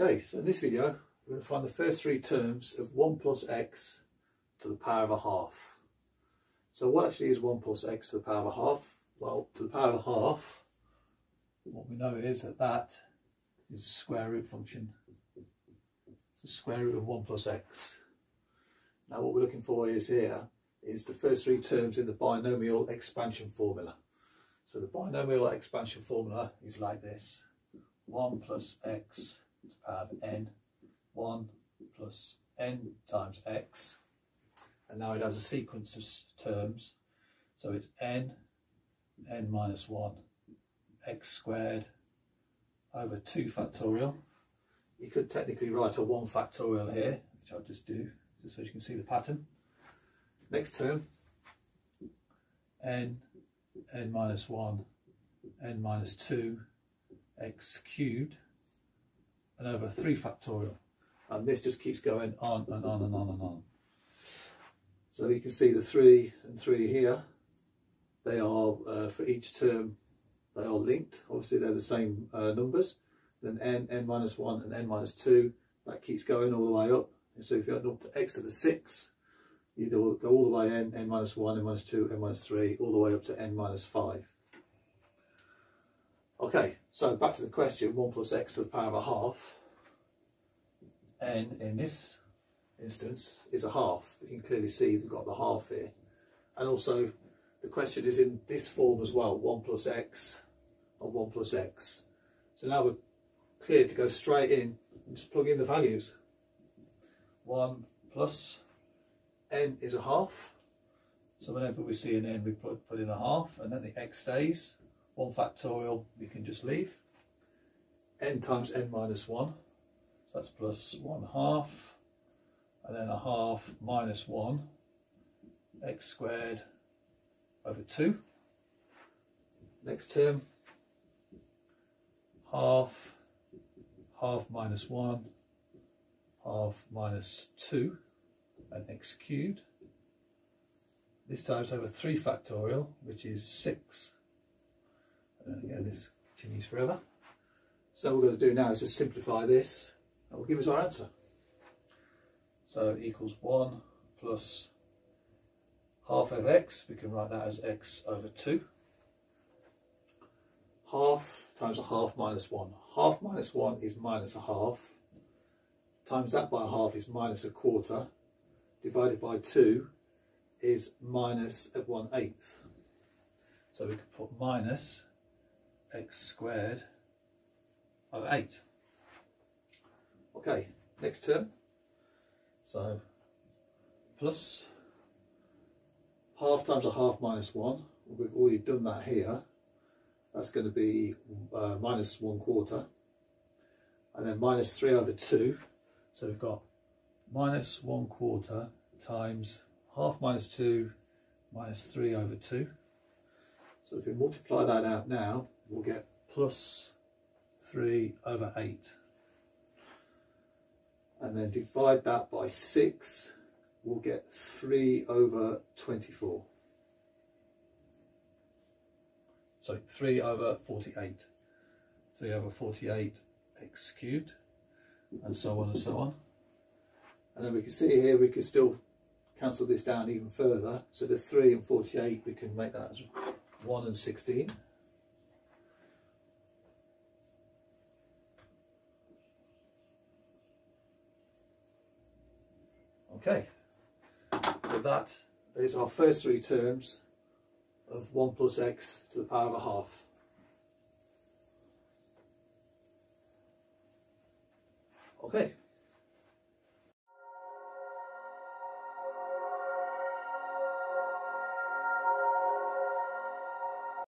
Okay, so in this video, we're going to find the first three terms of 1 plus x to the power of a half. So what actually is 1 plus x to the power of a half? Well, to the power of a half, what we know is that that is a square root function. It's the square root of 1 plus x. Now what we're looking for is here is the first three terms in the binomial expansion formula. So the binomial expansion formula is like this. 1 plus x to the power of n, 1 plus n times x. And now it has a sequence of terms. So it's n, n minus 1, x squared over 2 factorial. You could technically write a 1 factorial here, which I'll just do, just so you can see the pattern. Next term, n, n minus 1, n minus 2, x cubed, and over 3 factorial. And this just keeps going on and on and on and on. So you can see the 3 and 3 here. They are, uh, for each term, they are linked. Obviously, they're the same uh, numbers. Then n, n minus 1 and n minus 2, that keeps going all the way up. And so if you add up to x to the 6, you go all the way n, n minus 1, n minus 2, n minus 3, all the way up to n minus 5. Okay, so back to the question, 1 plus x to the power of a half. N in this instance is a half. You can clearly see we've got the half here. And also the question is in this form as well, 1 plus x or 1 plus x. So now we're clear to go straight in and just plug in the values. 1 plus n is a half. So whenever we see an n, we put, put in a half and then the x stays. 1 factorial we can just leave. n times n minus 1. So that's plus 1 half. And then a half minus 1 x squared over 2. Next term, half, half minus 1, half minus 2, and x cubed. This time it's over 3 factorial, which is 6. And again, this continues forever. So what we're going to do now is just simplify this, and will give us our answer. So equals 1 plus half of x, we can write that as x over 2. Half times a half minus 1. Half minus 1 is minus a half. Times that by a half is minus a quarter. Divided by 2 is minus a 1 eighth. So we could put minus x squared over 8. Okay, next term. So plus half times a half minus 1. We've already done that here. That's going to be uh, minus 1 quarter. And then minus 3 over 2. So we've got minus 1 quarter times half minus 2 minus 3 over 2. So if we multiply that out now, we'll get plus 3 over 8. And then divide that by 6, we'll get 3 over 24. So 3 over 48. 3 over 48 x cubed, and so on and so on. And then we can see here, we can still cancel this down even further. So the 3 and 48, we can make that as 1 and 16. Okay, so that is our first three terms of 1 plus x to the power of a half. Okay.